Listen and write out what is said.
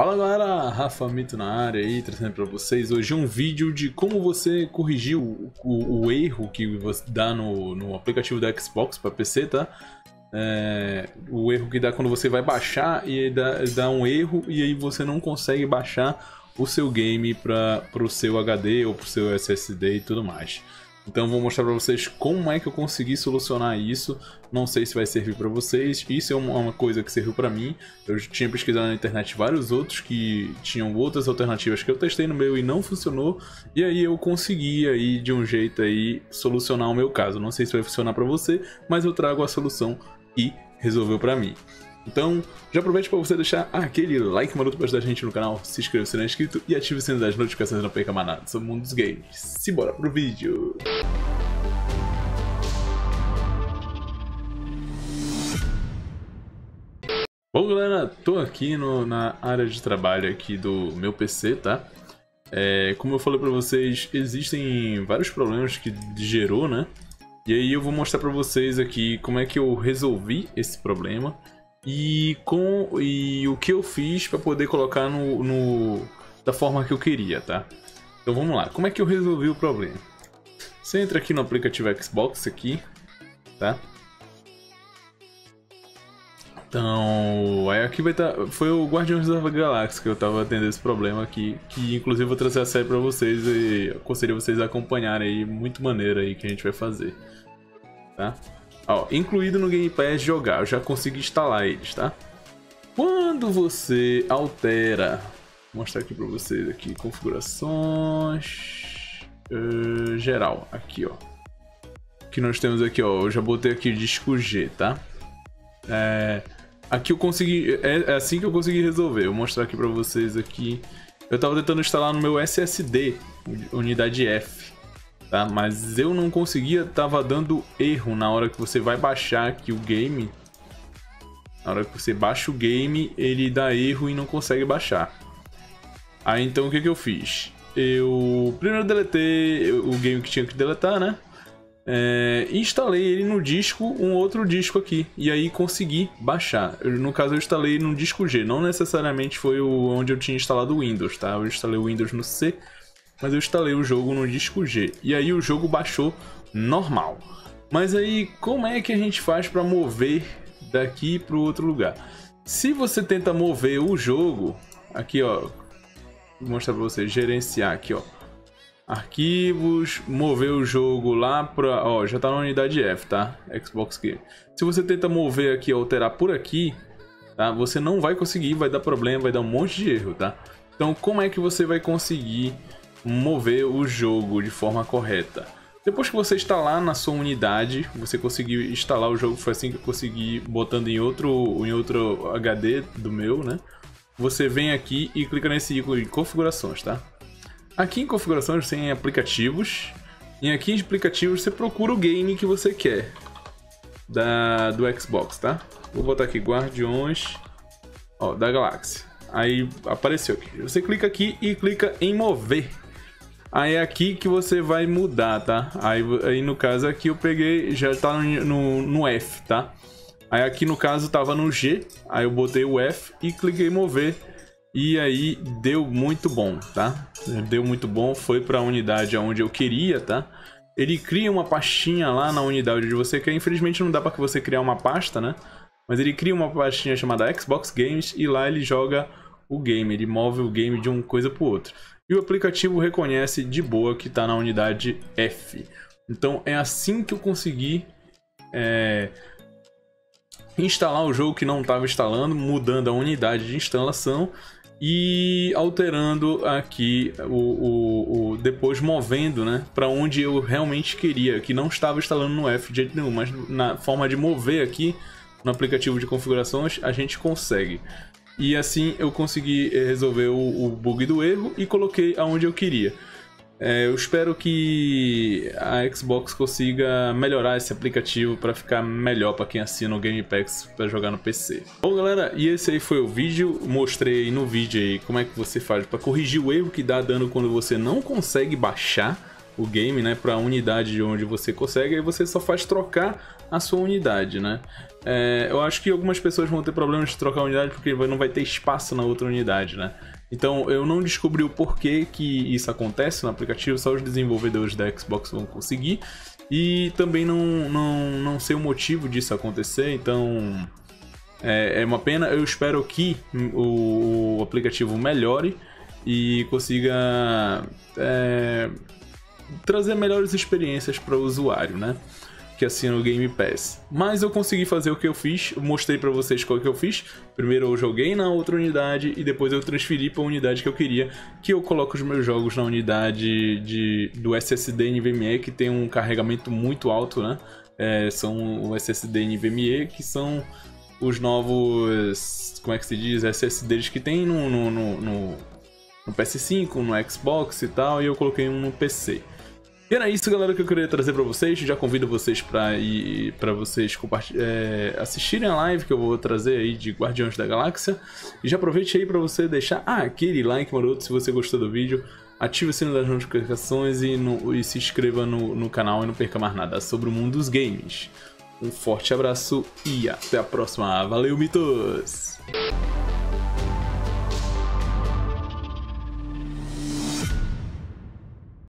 Fala galera, Rafa Mito na área aí, trazendo para vocês hoje um vídeo de como você corrigir o, o, o erro que você dá no, no aplicativo da Xbox para PC, tá? É, o erro que dá quando você vai baixar e dá, dá um erro e aí você não consegue baixar o seu game para o seu HD ou para o seu SSD e tudo mais. Então vou mostrar para vocês como é que eu consegui solucionar isso. Não sei se vai servir para vocês. Isso é uma coisa que serviu para mim. Eu tinha pesquisado na internet vários outros que tinham outras alternativas que eu testei no meu e não funcionou. E aí eu consegui aí de um jeito aí solucionar o meu caso. Não sei se vai funcionar para você, mas eu trago a solução e resolveu para mim. Então, já aproveite para você deixar aquele like maroto para ajudar a gente no canal, se inscreva se não é inscrito e ative o sininho das notificações não perca mais nada sobre o mundo dos games. Simbora pro vídeo! Bom galera, tô aqui no, na área de trabalho aqui do meu PC, tá? É, como eu falei pra vocês, existem vários problemas que gerou, né? E aí eu vou mostrar pra vocês aqui como é que eu resolvi esse problema e com e o que eu fiz para poder colocar no, no, da forma que eu queria, tá? Então vamos lá, como é que eu resolvi o problema? Você entra aqui no aplicativo Xbox aqui, tá? Então, aí aqui vai estar. Tá, foi o Guardiões da Galáxia que eu tava tendo esse problema aqui. Que inclusive eu vou trazer a série pra vocês e aconselho vocês a acompanharem aí. Muito maneiro aí que a gente vai fazer. Tá? Ó, incluído no Game Pass jogar, eu já consegui instalar eles, tá? Quando você altera, vou mostrar aqui para vocês aqui, configurações, uh, geral, aqui ó. Que nós temos aqui ó, eu já botei aqui disco G, tá? É, aqui eu consegui, é, é assim que eu consegui resolver, vou mostrar aqui para vocês aqui. Eu tava tentando instalar no meu SSD, unidade F tá? Mas eu não conseguia, tava dando erro na hora que você vai baixar aqui o game. Na hora que você baixa o game, ele dá erro e não consegue baixar. Aí então o que, que eu fiz? Eu primeiro deletei o game que tinha que deletar, né? É, instalei ele no disco, um outro disco aqui, e aí consegui baixar. Eu, no caso eu instalei no disco G, não necessariamente foi o, onde eu tinha instalado o Windows, tá? Eu instalei o Windows no C, mas eu instalei o jogo no disco G. E aí o jogo baixou normal. Mas aí, como é que a gente faz para mover daqui para o outro lugar? Se você tenta mover o jogo, aqui ó, vou mostrar para vocês, gerenciar aqui ó, arquivos, mover o jogo lá para, ó, já está na unidade F, tá? Xbox Game. Se você tenta mover aqui, alterar por aqui, tá? Você não vai conseguir, vai dar problema, vai dar um monte de erro, tá? Então, como é que você vai conseguir mover o jogo de forma correta. Depois que você instalar na sua unidade, você conseguiu instalar o jogo, foi assim que eu consegui botando em outro, em outro HD do meu, né? Você vem aqui e clica nesse ícone de configurações, tá? Aqui em configurações você tem aplicativos, e aqui em aplicativos você procura o game que você quer da, do Xbox, tá? Vou botar aqui Guardiões ó, da Galáxia. Aí apareceu aqui. Você clica aqui e clica em mover. Aí é aqui que você vai mudar, tá? Aí, aí no caso aqui eu peguei, já tá no, no, no F, tá? Aí aqui no caso tava no G, aí eu botei o F e cliquei em mover. E aí deu muito bom, tá? Deu muito bom, foi para a unidade onde eu queria, tá? Ele cria uma pastinha lá na unidade onde você quer. Infelizmente não dá para você criar uma pasta, né? Mas ele cria uma pastinha chamada Xbox Games e lá ele joga o game, ele move o game de uma coisa para outra e o aplicativo reconhece de boa que está na unidade F. Então é assim que eu consegui é, instalar o jogo que não estava instalando, mudando a unidade de instalação e alterando aqui o, o, o depois movendo, né, para onde eu realmente queria, que não estava instalando no F de jeito nenhum, mas na forma de mover aqui no aplicativo de configurações a gente consegue. E assim eu consegui eh, resolver o, o bug do erro e coloquei aonde eu queria. É, eu espero que a Xbox consiga melhorar esse aplicativo para ficar melhor para quem assina o Game Pass para jogar no PC. Bom galera, e esse aí foi o vídeo, mostrei no vídeo aí como é que você faz para corrigir o erro que dá dano quando você não consegue baixar o game, né, para a unidade de onde você consegue, aí você só faz trocar a sua unidade, né? É, eu acho que algumas pessoas vão ter problemas de trocar a unidade porque não vai ter espaço na outra unidade, né? Então eu não descobri o porquê que isso acontece no aplicativo, só os desenvolvedores da Xbox vão conseguir. E também não, não, não sei o motivo disso acontecer, então é, é uma pena. Eu espero que o, o aplicativo melhore e consiga é, trazer melhores experiências para o usuário, né? Que assina o Game Pass. Mas eu consegui fazer o que eu fiz, mostrei para vocês qual que eu fiz. Primeiro eu joguei na outra unidade e depois eu transferi para a unidade que eu queria, que eu coloco os meus jogos na unidade de, do SSD NVMe, que tem um carregamento muito alto, né? É, são o SSD NVMe, que são os novos, como é que se diz, SSDs que tem no, no, no, no no PS5, no Xbox e tal, e eu coloquei um no PC. E era isso, galera, que eu queria trazer para vocês. Já convido vocês para ir para vocês é, assistirem a live que eu vou trazer aí de Guardiões da Galáxia. E já aproveite aí para você deixar ah, aquele like maroto se você gostou do vídeo. Ative o sino das notificações e, no, e se inscreva no, no canal e não perca mais nada sobre o mundo dos games. Um forte abraço e até a próxima. Valeu, mitos!